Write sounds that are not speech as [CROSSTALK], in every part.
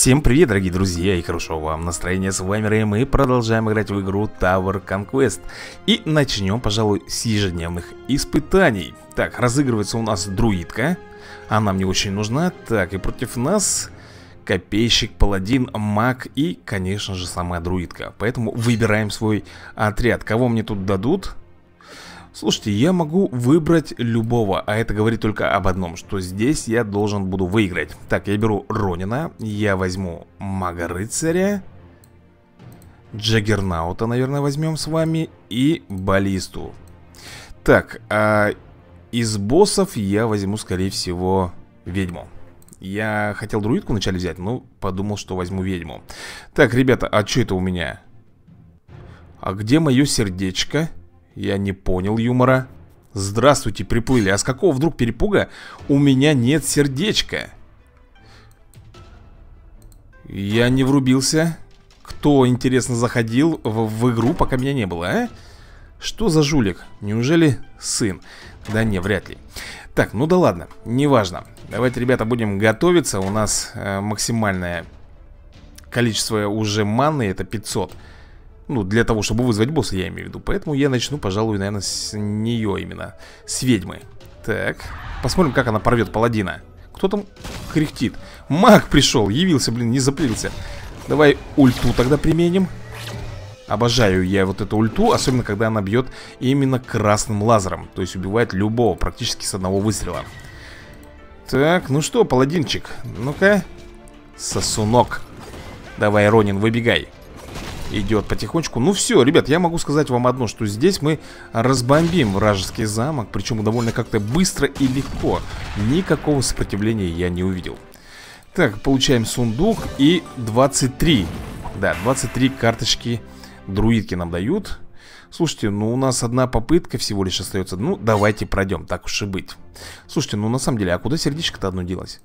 Всем привет, дорогие друзья, и хорошего вам настроения, с вами Рэй, мы продолжаем играть в игру Tower Conquest. И начнем, пожалуй, с ежедневных испытаний. Так, разыгрывается у нас друидка, она мне очень нужна. Так, и против нас копейщик, паладин, маг и, конечно же, сама друидка. Поэтому выбираем свой отряд, кого мне тут дадут Слушайте, я могу выбрать любого, а это говорит только об одном, что здесь я должен буду выиграть. Так, я беру Ронина, я возьму Мага-рыцаря, Джаггернаута, наверное, возьмем с вами, и Баллисту. Так, а из боссов я возьму, скорее всего, ведьму. Я хотел друидку вначале взять, но подумал, что возьму ведьму. Так, ребята, а что это у меня? А где мое сердечко? Я не понял юмора Здравствуйте, приплыли А с какого вдруг перепуга у меня нет сердечка? Я не врубился Кто, интересно, заходил в, в игру, пока меня не было, а? Что за жулик? Неужели сын? Да не, вряд ли Так, ну да ладно, неважно Давайте, ребята, будем готовиться У нас э, максимальное количество уже маны Это 500 ну, для того, чтобы вызвать босса, я имею в виду. Поэтому я начну, пожалуй, наверное, с нее именно С ведьмы. Так, посмотрим, как она порвет паладина. Кто там кряхтит? Маг пришел, явился, блин, не заплился Давай ульту тогда применим. Обожаю я вот эту ульту, особенно когда она бьет именно красным лазером. То есть убивает любого, практически с одного выстрела. Так, ну что, паладинчик, ну-ка Сосунок. Давай, Ронин, выбегай идет потихонечку. Ну все, ребят, я могу сказать вам одно Что здесь мы разбомбим вражеский замок Причем довольно как-то быстро и легко. Никакого сопротивления я не увидел. Так, получаем сундук И 23 Да, 23 карточки друидки нам дают. Слушайте, ну у нас одна попытка всего лишь остается Ну, давайте пройдем, так уж и быть. Слушайте, ну на самом деле, а куда сердечко-то одно делось?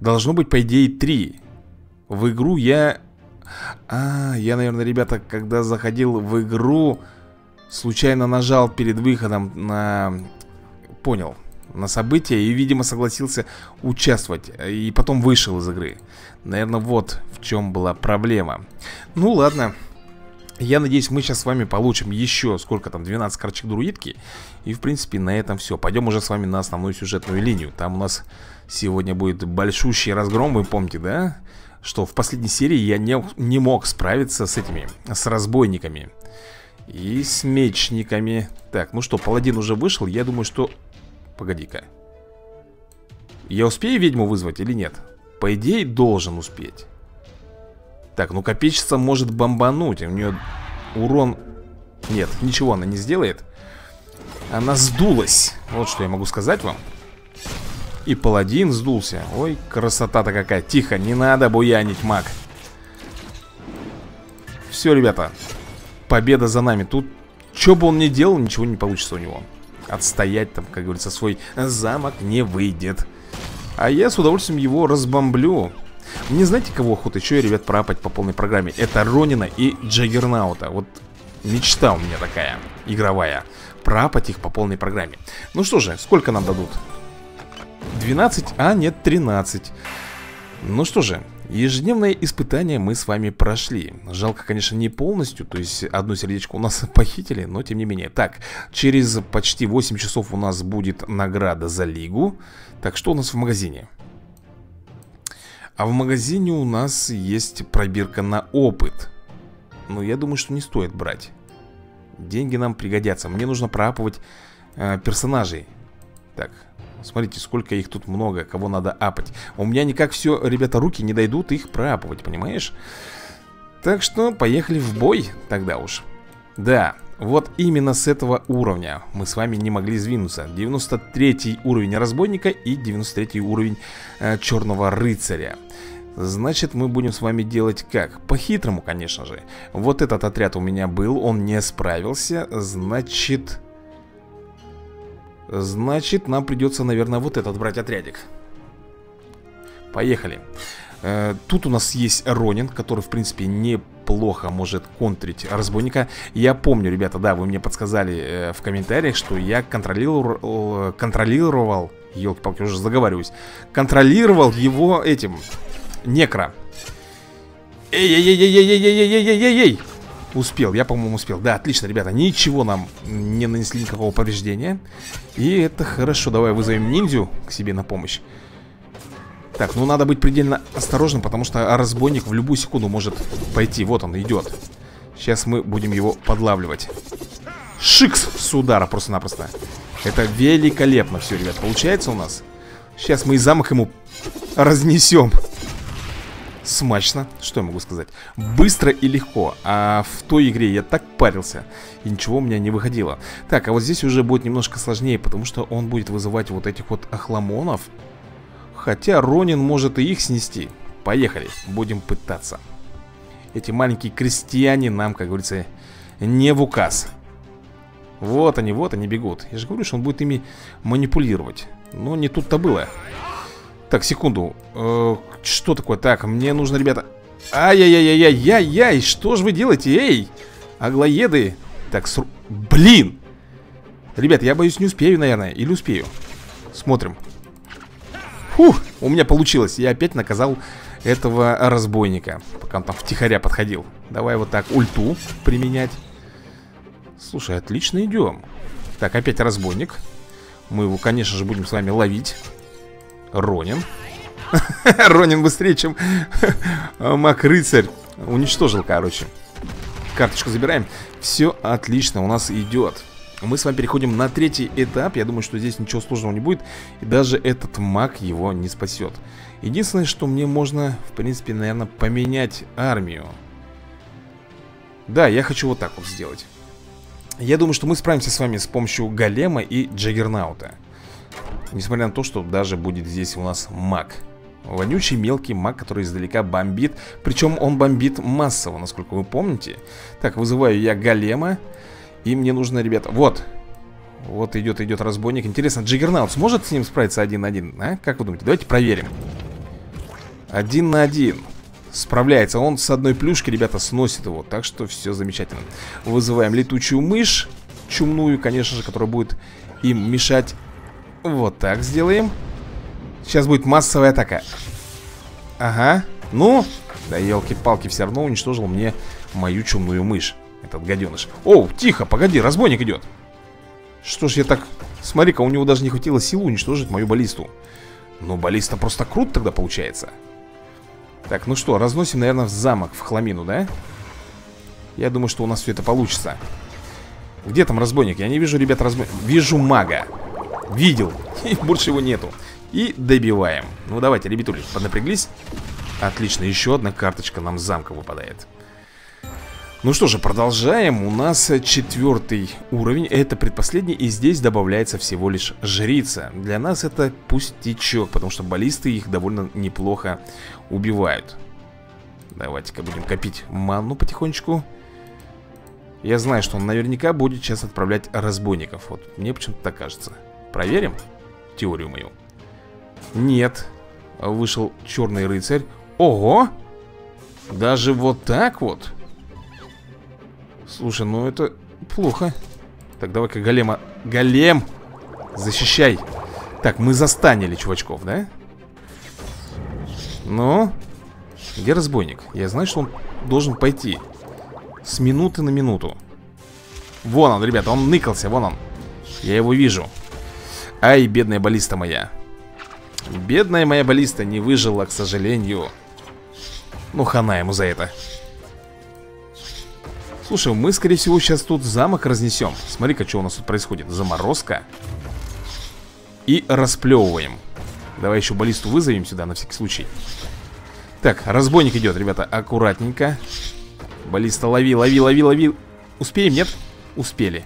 Должно быть, по идее, три. В игру я а, я, наверное, ребята, когда заходил в игру Случайно нажал перед выходом на... Понял На событие и, видимо, согласился участвовать. И потом вышел из игры. Наверное, вот в чем была проблема. Ну, ладно. Я надеюсь, мы сейчас с вами получим еще, сколько там, 12 карточек друидки. И, в принципе, на этом все Пойдем уже с вами на основную сюжетную линию. Там у нас сегодня будет большущий разгром, вы помните, да? Что в последней серии я не, не мог справиться с этими, с разбойниками и с мечниками. Так, ну что, паладин уже вышел, я думаю, что... Погоди-ка. Я успею ведьму вызвать или нет? По идее, должен успеть. Так, ну копейщица может бомбануть, у нее урон... Нет, ничего она не сделает. Она сдулась, вот что я могу сказать вам. И паладин сдулся. Ой, красота-то какая. Тихо, не надо буянить, маг. Все, ребята. Победа за нами. Тут, что бы он ни делал, ничего не получится у него. Отстоять там, как говорится, свой замок не выйдет. А я с удовольствием его разбомблю. Мне знаете, кого охота еще, ребят, пропать по полной программе? Это Ронина и Джаггернаута. Вот мечта у меня такая, игровая. Пропать их по полной программе. Ну что же, сколько нам дадут? 12, а нет 13 Ну что же, ежедневное испытание мы с вами прошли. Жалко, конечно, не полностью, то есть одно сердечко у нас [LAUGHS] похитили, но тем не менее. Так, через почти 8 часов у нас будет награда за лигу. Так, что у нас в магазине? А в магазине у нас есть пробирка на опыт. Но я думаю, что не стоит брать. Деньги нам пригодятся. Мне нужно проапывать э, персонажей. Так, Смотрите, сколько их тут много, кого надо апать. У меня никак все, ребята, руки не дойдут их проапывать, понимаешь? Так что поехали в бой тогда уж. Да, вот именно с этого уровня мы с вами не могли сдвинуться. 93 уровень разбойника и 93 уровень э, черного рыцаря. Значит, мы будем с вами делать как? По-хитрому, конечно же. Вот этот отряд у меня был, он не справился Значит... Значит, нам придется, наверное, вот этот брать отрядик. Поехали. Э, Тут у нас есть Ронин, который, в принципе, неплохо может контрить разбойника. Я помню, ребята, да, вы мне подсказали э, в комментариях, что я контролировал Контролировал Елки-палки, уже заговариваюсь Контролировал его этим Некро. Эй-эй-эй-эй-эй-эй-эй-эй-эй-эй Успел, я, по-моему, успел. Да, отлично, ребята, ничего нам не нанесли никакого повреждения. И это хорошо, давай вызовем ниндзю к себе на помощь. Так, ну надо быть предельно осторожным Потому что разбойник в любую секунду может пойти. Вот он идет. Сейчас мы будем его подлавливать. Шикс с удара просто-напросто. Это великолепно все, ребят, получается у нас. Сейчас мы и замок ему разнесем Смачно, что я могу сказать? Быстро и легко. А в той игре я так парился И ничего у меня не выходило. Так, а вот здесь уже будет немножко сложнее Потому что он будет вызывать вот этих вот охламонов. Хотя Ронин может и их снести. Поехали, будем пытаться. Эти маленькие крестьяне нам, как говорится, не в указ. Вот они, вот они бегут. Я же говорю, что он будет ими манипулировать. Но не тут-то было так, секунду. Э, что такое? Так, мне нужно, ребята... Ай-яй-яй-яй-яй-яй! Что же вы делаете? Эй! Аглоеды! Так, сру... Блин! Ребят, я боюсь, не успею, наверное. Или успею? Смотрим. Фух, у меня получилось. Я опять наказал этого разбойника. Пока он там втихаря подходил. Давай вот так ульту применять. Слушай, отлично идем. Так, опять разбойник. Мы его, конечно же, будем с вами ловить. Ронин. [LAUGHS] Ронин быстрее, чем [LAUGHS] Мак-рыцарь Уничтожил, короче. Карточку забираем. Все отлично, у нас идет Мы с вами переходим на третий этап. Я думаю, что здесь ничего сложного не будет. И даже этот маг его не спасет Единственное, что мне можно, в принципе, наверное, поменять армию. Да, я хочу вот так вот сделать. Я думаю, что мы справимся с вами с помощью Голема и Джаггернаута Несмотря на то, что даже будет здесь у нас маг. Вонючий мелкий маг, который издалека бомбит. Причем он бомбит массово, насколько вы помните. Так, вызываю я голема. И мне нужно, ребята, вот. Вот идет, идет разбойник. Интересно, Джиггернаут сможет с ним справиться один на один? А? Как вы думаете? Давайте проверим. Один на один. Справляется, он с одной плюшки, ребята, сносит его. Так что все замечательно. Вызываем летучую мышь. Чумную, конечно же, которая будет им мешать вот так сделаем. Сейчас будет массовая атака. Ага. Ну, да елки-палки, все равно уничтожил мне мою чумную мышь Этот гаденыш Оу, тихо, погоди, разбойник идет Что ж я так... Смотри-ка, у него даже не хватило сил уничтожить мою баллисту. Ну, баллиста просто крут тогда получается. Так, ну что, разносим, наверное, в замок, в хламину, да? Я думаю, что у нас все это получится. Где там разбойник? Я не вижу, ребят, разбойник Вижу мага Видел. И больше его нету. И добиваем. Ну, давайте, ребятули, поднапряглись. Отлично, еще одна карточка нам замка выпадает. Ну что же, продолжаем. У нас четвертый уровень. Это предпоследний. И здесь добавляется всего лишь жрица. Для нас это пустячок, потому что баллисты их довольно неплохо убивают. Давайте-ка будем копить ману потихонечку. Я знаю, что он наверняка будет сейчас отправлять разбойников. Вот мне почему-то так кажется. Проверим теорию мою Нет Вышел черный рыцарь Ого! Даже вот так вот? Слушай, ну это плохо Так, давай-ка голема Голем! Защищай Так, мы застанили чувачков, да? Ну? Где разбойник? Я знаю, что он должен пойти С минуты на минуту Вон он, ребята, он ныкался, вон он Я его вижу Ай, бедная баллиста моя. Бедная моя баллиста не выжила, к сожалению. Ну, хана ему за это. Слушай, мы, скорее всего, сейчас тут замок разнесем Смотри-ка, что у нас тут происходит. Заморозка. И расплевываем Давай еще баллисту вызовем сюда, на всякий случай. Так, разбойник идет, ребята, аккуратненько. Баллиста, лови, лови, лови, лови. Успеем, нет? Успели.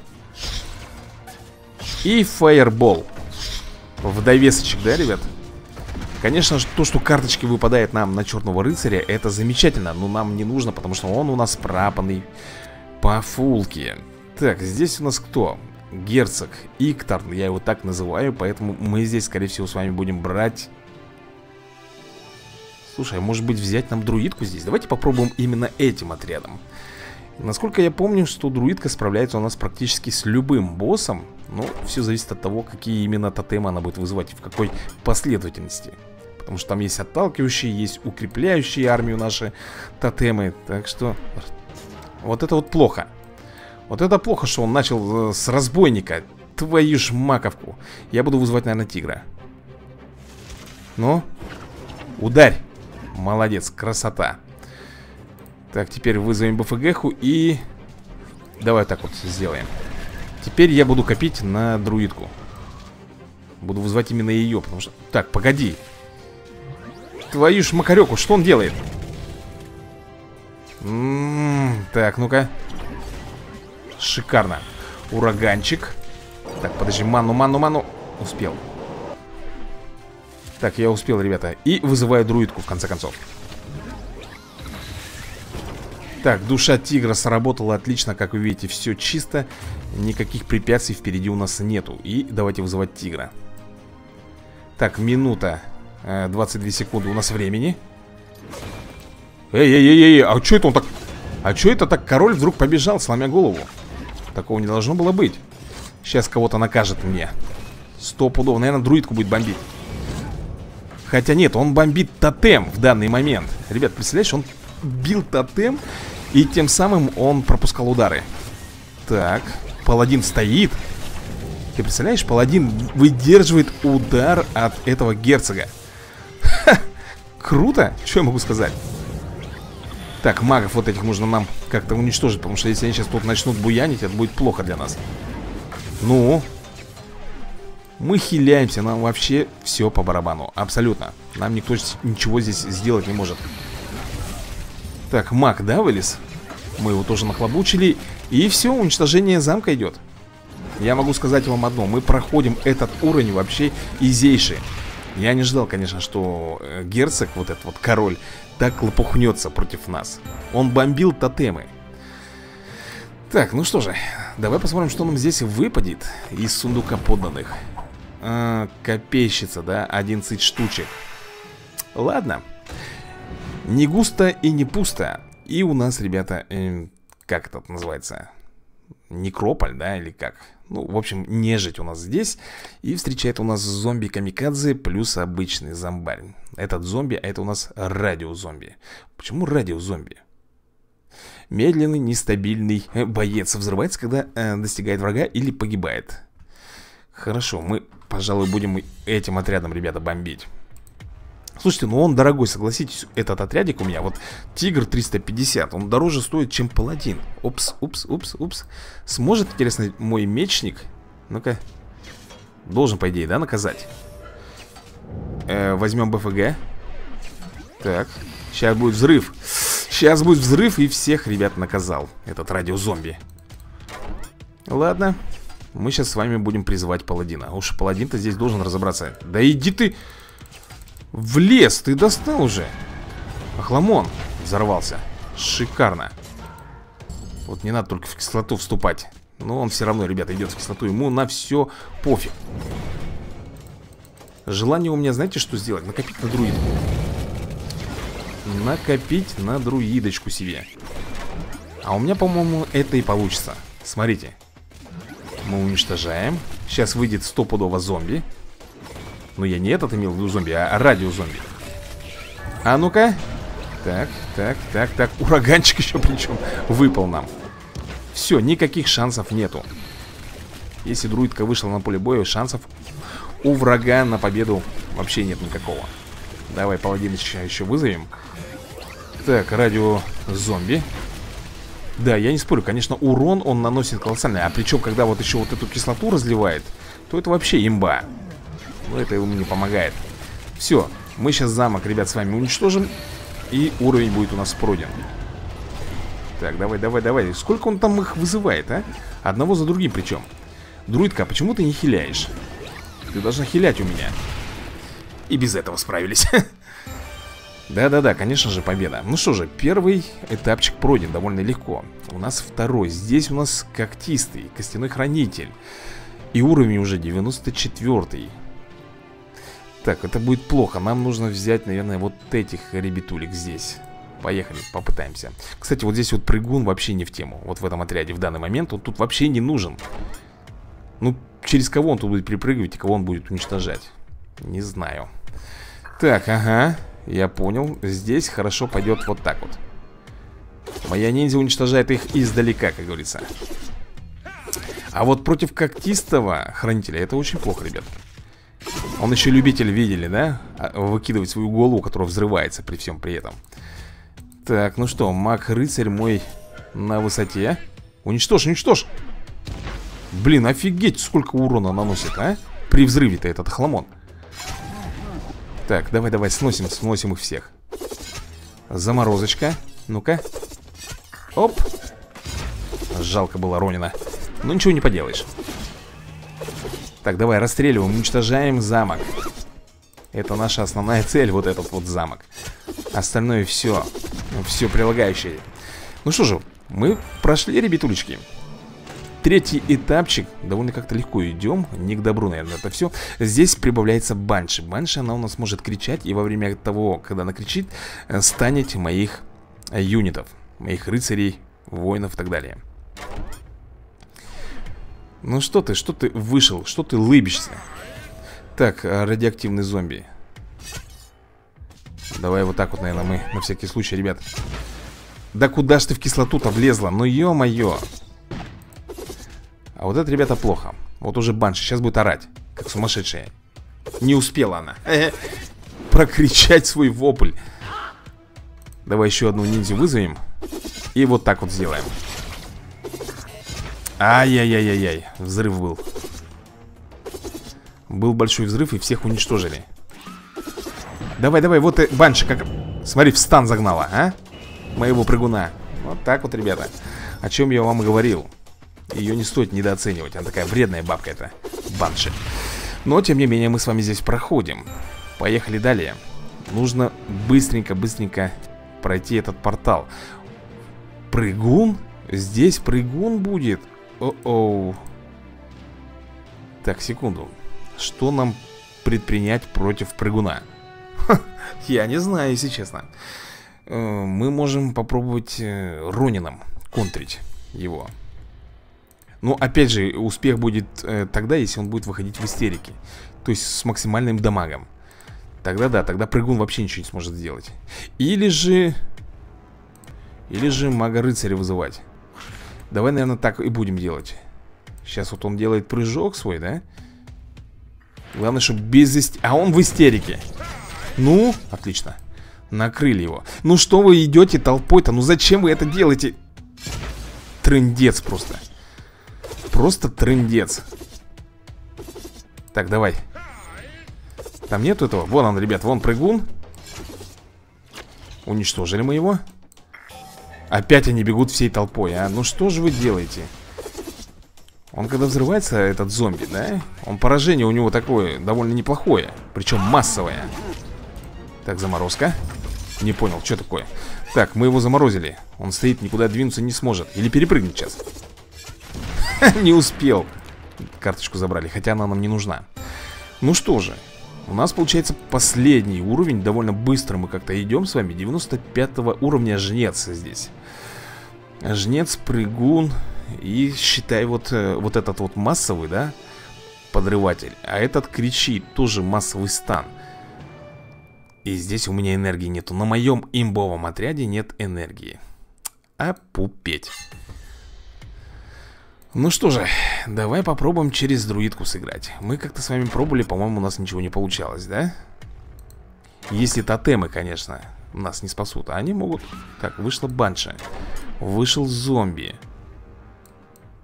И фаербол в довесочек, да, ребят? Конечно же, то, что карточки выпадает нам на Черного Рыцаря, это замечательно, но нам не нужно, потому что он у нас пропанный по фулке. Так, здесь у нас кто? Герцог Иктор, я его так называю, поэтому мы здесь, скорее всего, с вами будем брать... Слушай, а может быть взять нам друидку здесь? Давайте попробуем именно этим отрядом. Насколько я помню, что друидка справляется у нас практически с любым боссом Но все зависит от того, какие именно тотемы она будет вызывать И в какой последовательности. Потому что там есть отталкивающие, есть укрепляющие армию наши тотемы. Так что вот это вот плохо. Вот это плохо, что он начал э, с разбойника. Твою ж маковку. Я буду вызывать, наверное, тигра. Ну Ударь. Молодец, красота. Так, теперь вызовем БФГху и Давай так вот сделаем Теперь я буду копить на друидку. Буду вызывать именно ее, потому что... Так, погоди. Твою ж макареку, что он делает? М -м -м, так, ну-ка. Шикарно. Ураганчик. Так, подожди, ману, ману, ману. Успел. Так, я успел, ребята. И вызываю друидку, в конце концов так, душа тигра сработала отлично, как вы видите, все чисто Никаких препятствий впереди у нас нету. И давайте вызывать тигра. Так, минута 22 э, секунды у нас времени. Эй-эй-эй-эй, а что это он так... А что это так король вдруг побежал, сломя голову? Такого не должно было быть. Сейчас кого-то накажет мне. Сто пудов, наверное, друидку будет бомбить. Хотя нет, он бомбит тотем в данный момент. Ребят, представляешь, он бил тотем И тем самым он пропускал удары. Так, паладин стоит. Ты представляешь, паладин выдерживает удар от этого герцога. Ха, Круто, что я могу сказать? Так, магов вот этих нужно нам как-то уничтожить Потому что если они сейчас тут начнут буянить Это будет плохо для нас. Ну Мы хиляемся, нам вообще все по барабану Абсолютно. Нам никто ничего здесь сделать не может Так, маг, да, вылез? Мы его тоже нахлобучили И все, уничтожение замка идет Я могу сказать вам одно Мы проходим этот уровень вообще изейший я не ждал, конечно, что э, герцог, вот этот вот король, так лопухнется против нас. Он бомбил тотемы. Так, ну что же, давай посмотрим, что нам здесь выпадет из сундука подданных. А, копейщица, да, 11 штучек. Ладно. Не густо и не пусто. И у нас, ребята, э, как это называется? Некрополь, да, или как? Ну, в общем, нежить у нас здесь И встречает у нас зомби-камикадзе плюс обычный зомбарь Этот зомби, а это у нас радиозомби Почему радиозомби? Медленный, нестабильный боец Взрывается, когда э, достигает врага или погибает Хорошо, мы, пожалуй, будем этим отрядом, ребята, бомбить Слушайте, ну он дорогой, согласитесь, этот отрядик у меня Вот Тигр 350, он дороже стоит, чем Паладин Упс, упс, упс, упс. Сможет, интересно, мой мечник Ну-ка Должен, по идее, да, наказать? Э, Возьмем БФГ Так, сейчас будет взрыв. Сейчас будет взрыв и всех ребят наказал Этот радиозомби. Ладно Мы сейчас с вами будем призывать паладина. Уж паладин-то здесь должен разобраться. Да иди ты... В лес, ты достал уже? Охламон взорвался. Шикарно. Вот не надо только в кислоту вступать. Но он все равно, ребята, идет в кислоту. Ему на все пофиг. Желание у меня, знаете, что сделать? Накопить на друидку. Накопить на друидочку себе. А у меня, по-моему, это и получится. Смотрите. Мы уничтожаем. Сейчас выйдет стопудово зомби но я не этот имел в виду зомби, а радиозомби. А ну-ка. Так, так, так, так Ураганчик [LAUGHS] еще причем выпал нам. Все, никаких шансов нету. Если друидка вышла на поле боя Шансов у врага на победу вообще нет никакого. Давай паладиныча еще вызовем. Так, радиозомби. Да, я не спорю, конечно, урон он наносит колоссальный. А причем, когда вот еще вот эту кислоту разливает То это вообще имба но это ему не помогает. Все, мы сейчас замок, ребят, с вами уничтожим И уровень будет у нас пройден. Так, давай, давай, давай. Сколько он там их вызывает, а? Одного за другим причем Друидка, почему ты не хиляешь? Ты должна хилять у меня. И без этого справились. [LAUGHS] Да-да-да, конечно же, победа. Ну что же, первый этапчик пройден довольно легко. У нас второй. Здесь у нас когтистый, костяной хранитель. И уровень уже 94 -й. Так, это будет плохо. Нам нужно взять, наверное, вот этих ребятулек здесь. Поехали, попытаемся. Кстати, вот здесь вот прыгун вообще не в тему. Вот в этом отряде в данный момент Он тут вообще не нужен. Ну, через кого он тут будет перепрыгивать И кого он будет уничтожать? Не знаю. Так, ага, я понял. Здесь хорошо пойдет вот так вот. Моя ниндзя уничтожает их издалека, как говорится. А вот против когтистого хранителя Это очень плохо, ребят Он еще любитель, видели, да? А, выкидывать свою голову, которая взрывается при всем при этом. Так, ну что, маг-рыцарь мой на высоте. Уничтожь, уничтожь! Блин, офигеть, сколько урона наносит, а? При взрыве-то этот хламон. Так, давай, давай, сносим, сносим их всех. Заморозочка. Ну-ка. Оп. Жалко было Ронина. Ну ничего не поделаешь Так, давай, расстреливаем, уничтожаем замок. Это наша основная цель, вот этот вот замок. Остальное все Все прилагающее. Ну что же, мы прошли, ребятулечки. Третий этапчик, довольно как-то легко идем Не к добру, наверное, это все Здесь прибавляется банши. Банши, она у нас может кричать И во время того, когда она кричит э, Станет моих юнитов Моих рыцарей, воинов и так далее Ну что ты, что ты вышел Что ты лыбишься? Так, а радиоактивный зомби. Давай вот так вот, наверное, мы на всякий случай, ребят. Да куда ж ты в кислоту-то влезла? Ну ё-моё. А вот это, ребята, плохо. Вот уже Банши сейчас будет орать Как сумасшедшая. Не успела она. Прокричать свой вопль. Давай еще одну ниндзю вызовем И вот так вот сделаем Ай-яй-яй-яй-яй Взрыв был. Был большой взрыв и всех уничтожили. Давай, давай, вот и Банши как... Смотри, в стан загнала, а? Моего прыгуна. Вот так вот, ребята. О чем я вам и говорил. Ее не стоит недооценивать Она такая вредная бабка это Банши. Но, тем не менее, мы с вами здесь проходим. Поехали далее. Нужно быстренько-быстренько пройти этот портал. Прыгун? Здесь прыгун будет? О-оу. Так, секунду. Что нам предпринять против прыгуна? Ха, я не знаю, если честно. Э, Мы можем попробовать э, Ронином контрить его. Но опять же, успех будет э, тогда, если он будет выходить в истерике. То есть с максимальным дамагом. Тогда да, тогда прыгун вообще ничего не сможет сделать. Или же... Или же мага-рыцаря вызывать Давай, наверное, так и будем делать. Сейчас вот он делает прыжок свой, да? Главное, чтобы без истерики А он в истерике. Ну, отлично. Накрыли его. Ну что вы идете толпой-то? Ну зачем вы это делаете? Трындец просто. Просто трындец. Так, давай. Там нету этого? Вон он, ребят, вон прыгун. Уничтожили мы его Опять они бегут всей толпой, а? Ну что же вы делаете? Он когда взрывается, этот зомби, да? Он поражение у него такое довольно неплохое Причем массовое. Так, заморозка. Не понял, что такое. Так, мы его заморозили. Он стоит, никуда двинуться не сможет. Или перепрыгнет сейчас. [LAUGHS] Не успел. Карточку забрали, хотя она нам не нужна. Ну что же У нас получается последний уровень. Довольно быстро мы как-то идем с вами. 95 уровня жнец здесь. Жнец, прыгун И считай вот, э, вот этот вот массовый, да Подрыватель. А этот кричит, тоже массовый стан. И здесь у меня энергии нету. На моем имбовом отряде нет энергии. А пупеть ну что же, давай попробуем через друидку сыграть. Мы как-то с вами пробовали, по-моему, у нас ничего не получалось, да? Если тотемы, конечно, нас не спасут А они могут... Так, вышла банша Вышел зомби.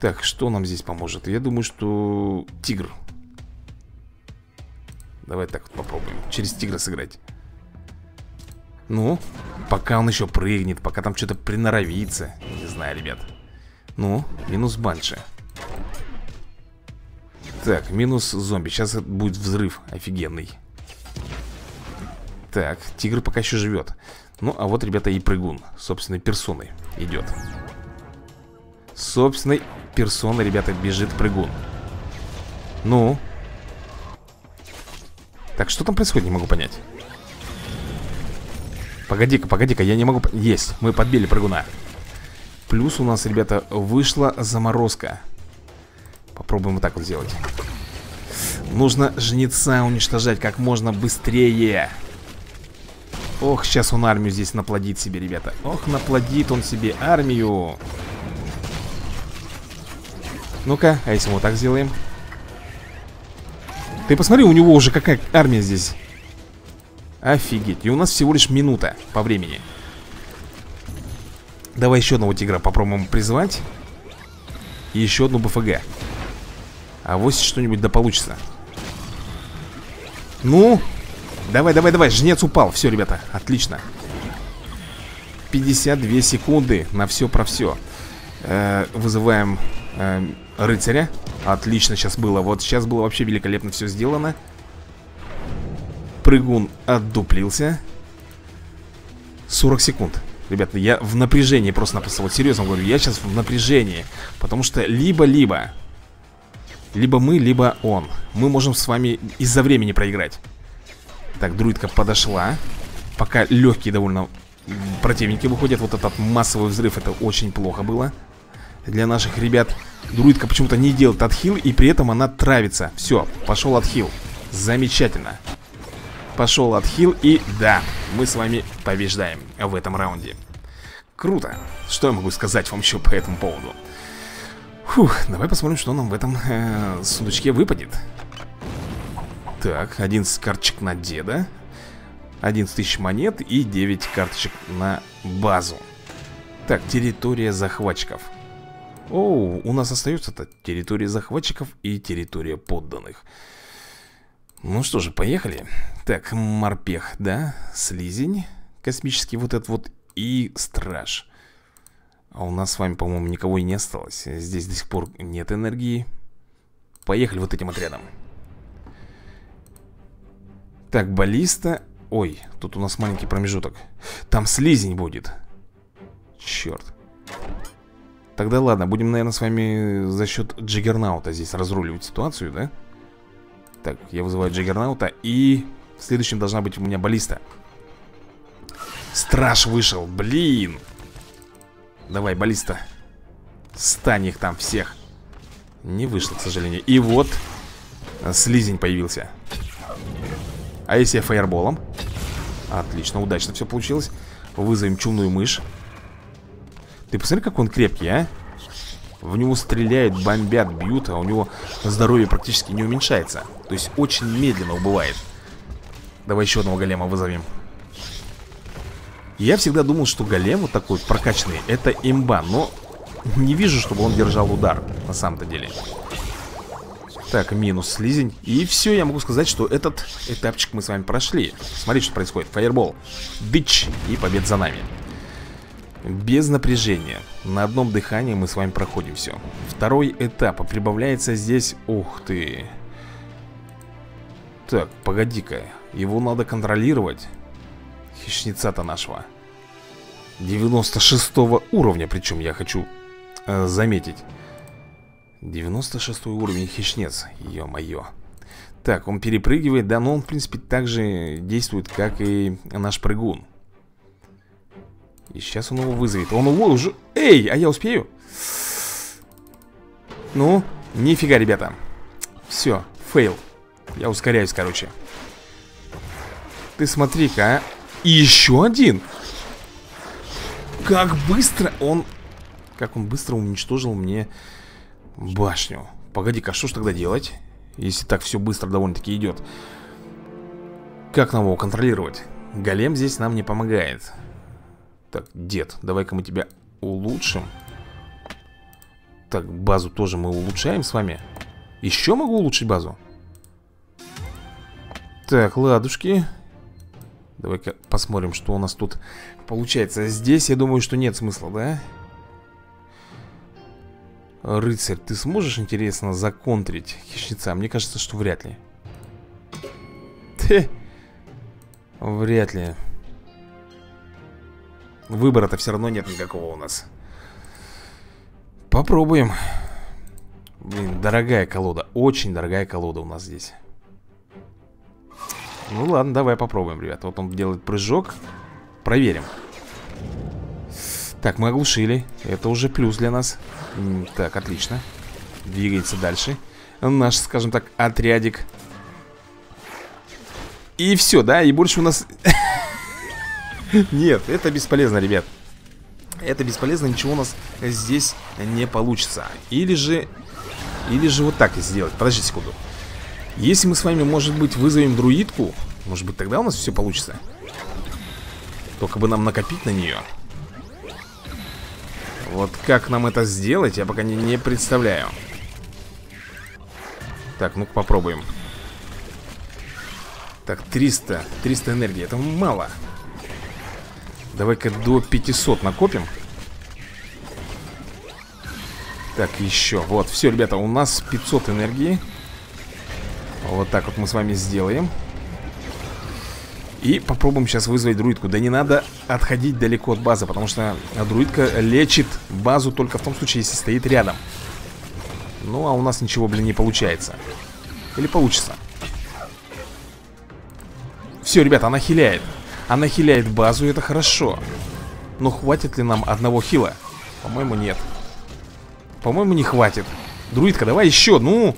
Так, что нам здесь поможет? Я думаю, что... Тигр. Давай так вот попробуем Через тигра сыграть. Ну, пока он еще прыгнет Пока там что-то приноровится. Не знаю, ребят ну, минус банши Так, минус зомби. Сейчас будет взрыв офигенный. Так, тигр пока еще живет Ну, а вот, ребята, и прыгун Собственной персоной идет Собственной персоной, ребята, бежит прыгун. Ну? Так, что там происходит, не могу понять. Погоди-ка, погоди-ка, я не могу... Есть, мы подбили прыгуна Плюс у нас, ребята, вышла заморозка. Попробуем вот так вот сделать. Нужно жнеца уничтожать как можно быстрее. Ох, сейчас он армию здесь наплодит себе, ребята. Ох, наплодит он себе армию. Ну-ка, а если мы вот так сделаем? Ты посмотри, у него уже какая армия здесь. Офигеть, и у нас всего лишь минута по времени Давай еще одного тигра попробуем призвать. Еще одну БФГ. А вот что-нибудь да получится. Ну, Давай, давай, давай, жнец упал. Все, ребята, отлично. 52 секунды на все про все э, Вызываем э, рыцаря. Отлично сейчас было. Вот сейчас было вообще великолепно все сделано. Прыгун отдуплился. 40 секунд Ребята, я в напряжении просто-напросто Вот серьезно говорю, я сейчас в напряжении Потому что либо-либо Либо мы, либо он. Мы можем с вами из-за времени проиграть. Так, друидка подошла. Пока легкие довольно противники выходят. Вот этот массовый взрыв, это очень плохо было Для наших ребят. Друидка почему-то не делает отхил И при этом она травится. Все, пошел отхил. Замечательно Пошел отхил и да, мы с вами побеждаем в этом раунде. Круто. Что я могу сказать вам еще по этому поводу? Фух, давай посмотрим, что нам в этом э, сундучке выпадет. Так, 11 карточек на деда 11 тысяч монет и 9 карточек на базу. Так, территория захватчиков. Оу, у нас остается-то территория захватчиков и территория подданных Ну что же, поехали. Так, морпех, да, слизень Космический вот этот вот и страж. А у нас с вами, по-моему, никого и не осталось. Здесь до сих пор нет энергии. Поехали вот этим отрядом. Так, баллиста. Ой, тут у нас маленький промежуток. Там слизень будет. Черт Тогда ладно, будем, наверное, с вами за счет Джиггернаута здесь разруливать ситуацию, да? Так, я вызываю Джиггернаута И в следующем должна быть у меня баллиста. Страж вышел, блин. Давай, баллиста. Стань их там всех. Не вышло, к сожалению. И вот Слизень появился. А если я фаерболом? Отлично, удачно все получилось. Вызовем чумную мышь. Ты посмотри, как он крепкий, а В него стреляют, бомбят, бьют А у него здоровье практически не уменьшается. То есть очень медленно убывает. Давай еще одного голема вызовем. Я всегда думал, что голем вот такой прокачанный Это имба, но не вижу, чтобы он держал удар На самом-то деле. Так, минус слизень. И все, я могу сказать, что этот этапчик мы с вами прошли. Смотрите, что происходит. Фаербол, дыч И побед за нами Без напряжения. На одном дыхании мы с вами проходим все Второй этап Прибавляется здесь... Ух ты. Так, погоди-ка. Его надо контролировать. Хищница-то нашего. 96 уровня Причем я хочу э, заметить. 96 уровень хищник, ё-моё. Так, он перепрыгивает, да, но он, в принципе, так же действует, как и наш прыгун И сейчас он его вызовет. Он его уже... Эй, а я успею? Ну, нифига, ребята. Все, фейл. Я ускоряюсь, короче. Ты смотри-ка, а. И еще один. Как быстро он... Как он быстро уничтожил мне Башню. Погоди-ка, что ж тогда делать? Если так все быстро довольно-таки идет Как нам его контролировать? Голем здесь нам не помогает Так, дед, давай-ка мы тебя улучшим. Так, базу тоже мы улучшаем с вами. Еще могу улучшить базу? Так, ладушки. Давай-ка посмотрим, что у нас тут получается. Здесь, я думаю, что нет смысла, да? Рыцарь, ты сможешь, интересно, законтрить хищница? Мне кажется, что вряд ли. Ты Вряд ли Выбора-то все равно нет никакого у нас. Попробуем. Блин, дорогая колода Очень дорогая колода у нас здесь. Ну ладно, давай попробуем, ребят Вот он делает прыжок. Проверим. Так, мы оглушили. Это уже плюс для нас. Так, отлично. Двигается дальше. Наш, скажем так, отрядик. И все, да, и больше у нас [LAUGHS] [LAUGHS] Нет, это бесполезно, ребят. Это бесполезно, ничего у нас здесь не получится. Или же... Или же вот так сделать. Подожди секунду. Если мы с вами, может быть, вызовем друидку Может быть, тогда у нас все получится. Только бы нам накопить на нее Вот как нам это сделать, я пока не, не представляю. Так, ну-ка попробуем. Так, 300 300 энергии, это мало Давай-ка до 500 накопим. Так, еще. Вот, все, ребята, у нас 500 энергии. Вот так вот мы с вами сделаем. И попробуем сейчас вызвать друидку. Да не надо отходить далеко от базы Потому что друидка лечит базу только в том случае, если стоит рядом. Ну, а у нас ничего, блин, не получается. Или получится. Все, ребята, она хиляет она хиляет базу, это хорошо. Но хватит ли нам одного хила? По-моему, нет. По-моему, не хватит. Друидка, давай еще, ну!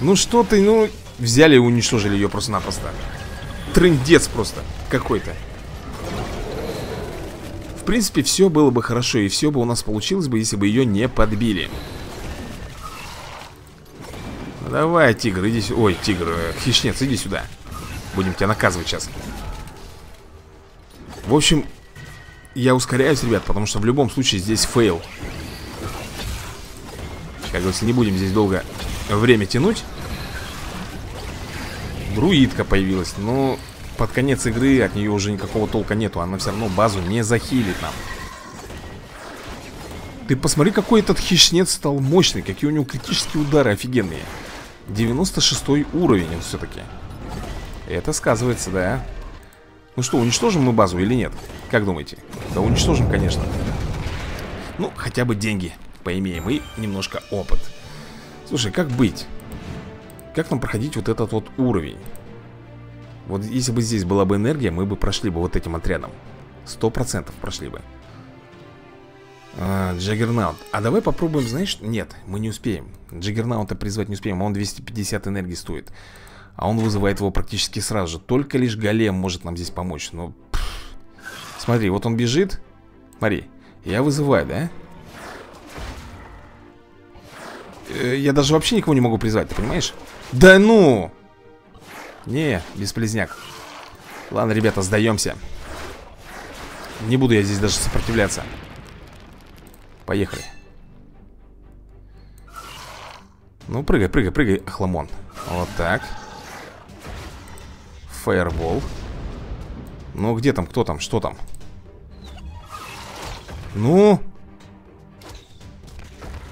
Ну что ты, ну! Взяли и уничтожили ее просто-напросто. Трындец просто какой-то. В принципе, все было бы хорошо И все бы у нас получилось бы, если бы ее не подбили. Давай, тигр, иди сюда Ой, тигр, э, хищник, иди сюда Будем тебя наказывать сейчас. В общем, я ускоряюсь, ребят, потому что в любом случае здесь фейл. Как говорится, не будем здесь долго время тянуть. Друидка появилась, но под конец игры от нее уже никакого толка нету. Она все равно базу не захилит нам. Ты посмотри, какой этот хищнец стал мощный Какие у него критические удары офигенные. 96 уровень он все-таки это сказывается, да Ну что, уничтожим мы базу или нет? Как думаете? Да уничтожим, конечно Ну, хотя бы деньги поимеем и немножко опыт Слушай, как быть? Как нам проходить вот этот вот уровень? Вот если бы здесь была бы энергия, мы бы прошли бы вот этим отрядом Сто процентов прошли бы а, Джаггернаут А давай попробуем, знаешь, нет, мы не успеем Джаггернаута призвать не успеем, он 250 энергии стоит а он вызывает его практически сразу же. Только лишь голем может нам здесь помочь Ну, смотри, вот он бежит. Смотри, я вызываю, да? Э, я даже вообще никого не могу призвать, ты понимаешь? Да ну! Не, бесполезняк Ладно, ребята, сдаемся. Не буду я здесь даже сопротивляться. Поехали. Ну, прыгай, прыгай, прыгай, Ахламон. Вот так Фаербол Ну, где там, кто там, что там? Ну?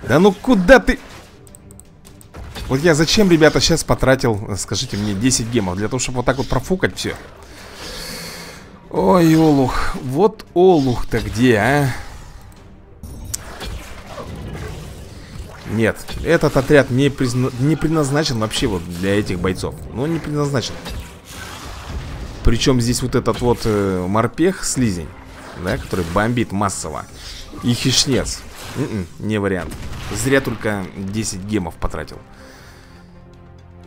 Да ну куда ты? Вот я зачем, ребята, сейчас потратил, скажите мне, 10 гемов Для того, чтобы вот так вот профукать все Ой, Олух Вот Олух-то где, а? Нет, этот отряд не, призна... не предназначен вообще вот для этих бойцов Ну, не предназначен причем здесь вот этот вот э, морпех, слизень, да, который бомбит массово. И хищнец. Н -н, не вариант. Зря только 10 гемов потратил.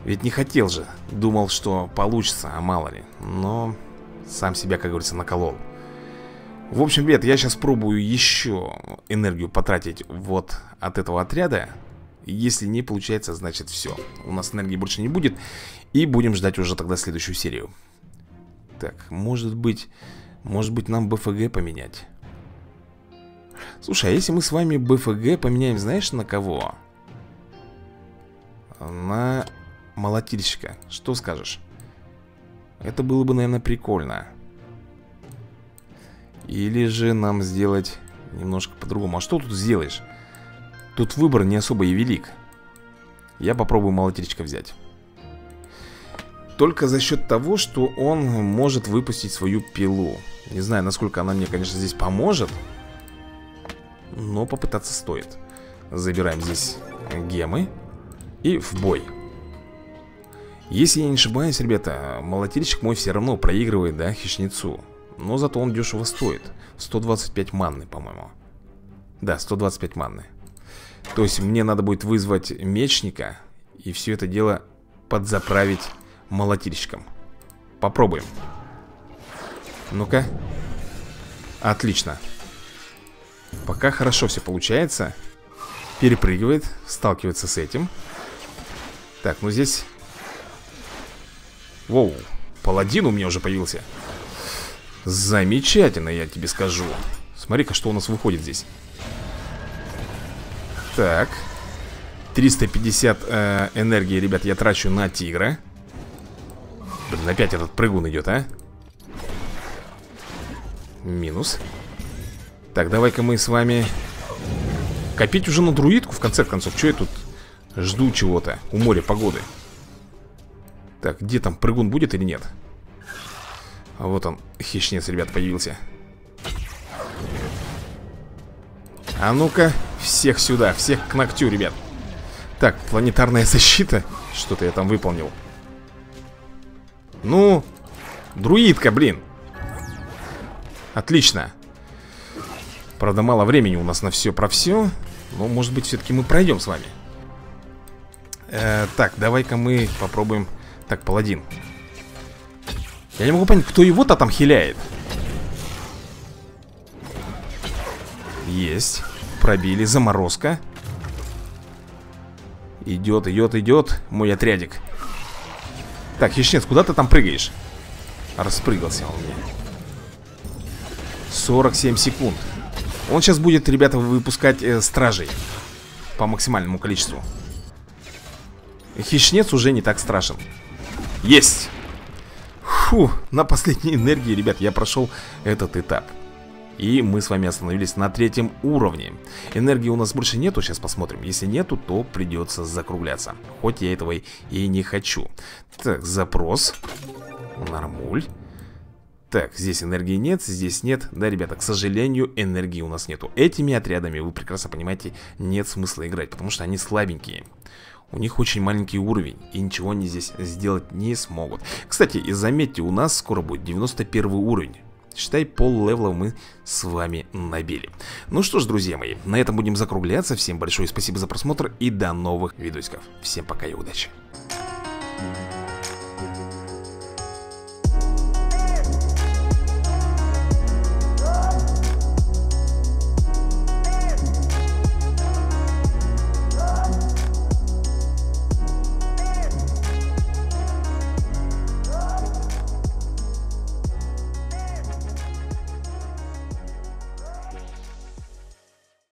Ведь не хотел же. Думал, что получится, а мало ли. Но сам себя, как говорится, наколол. В общем, ребят, я сейчас пробую еще энергию потратить вот от этого отряда. Если не получается, значит все. У нас энергии больше не будет. И будем ждать уже тогда следующую серию. Так, может быть... Может быть нам БФГ поменять? Слушай, а если мы с вами БФГ поменяем, знаешь, на кого? На молотильщика. Что скажешь? Это было бы, наверное, прикольно. Или же нам сделать немножко по-другому. А что тут сделаешь? Тут выбор не особо и велик. Я попробую молотильщика взять. Только за счет того, что он может выпустить свою пилу. Не знаю, насколько она мне, конечно, здесь поможет Но попытаться стоит. Забираем здесь гемы И в бой. Если я не ошибаюсь, ребята Молотильщик мой все равно проигрывает, да, хищницу. Но зато он дешево стоит. 125 манны, по-моему. Да, 125 манны. То есть мне надо будет вызвать мечника И все это дело подзаправить молотильщиком. Попробуем. Ну-ка. Отлично. Пока хорошо все получается. Перепрыгивает, сталкивается с этим. Так, ну здесь. Воу, паладин у меня уже появился. Замечательно, я тебе скажу. Смотри-ка, что у нас выходит здесь. Так. 350 э, энергии, ребят, я трачу на тигра Блин, опять этот прыгун идет, а? Минус. Так, давай-ка мы с вами Копить уже на друидку, в конце концов. Что я тут жду чего-то У моря погоды? Так, где там, прыгун будет или нет? А вот он, хищнец, ребят, появился. А ну-ка, всех сюда, всех к ногтю, ребят. Так, планетарная защита. Что-то я там выполнил Ну, друидка, блин. Отлично. Правда, мало времени у нас на все про все Но, может быть, все-таки мы пройдем с вами. Э, Так, давай-ка мы попробуем. Так, паладин. Я не могу понять, кто его-то там хиляет. Есть. Пробили, заморозка. Идет, идет, идет Мой отрядик Так, хищнец, куда ты там прыгаешь? Распрыгался он мне. 47 секунд. Он сейчас будет, ребята, выпускать э, стражей. По максимальному количеству. Хищнец уже не так страшен. Есть! Фу, на последней энергии, ребят, я прошел этот этап и мы с вами остановились на третьем уровне. Энергии у нас больше нету, сейчас посмотрим. Если нету, то придется закругляться. Хоть я этого и не хочу. Так, запрос. Нормуль. Так, здесь энергии нет, здесь нет. Да, ребята, к сожалению, энергии у нас нету. Этими отрядами, вы прекрасно понимаете, нет смысла играть Потому что они слабенькие. У них очень маленький уровень, и ничего они здесь сделать не смогут. Кстати, и заметьте, у нас скоро будет 91 уровень Считай, пол левела мы с вами набили. Ну что ж, друзья мои, на этом будем закругляться. Всем большое спасибо за просмотр и до новых видосиков. Всем пока и удачи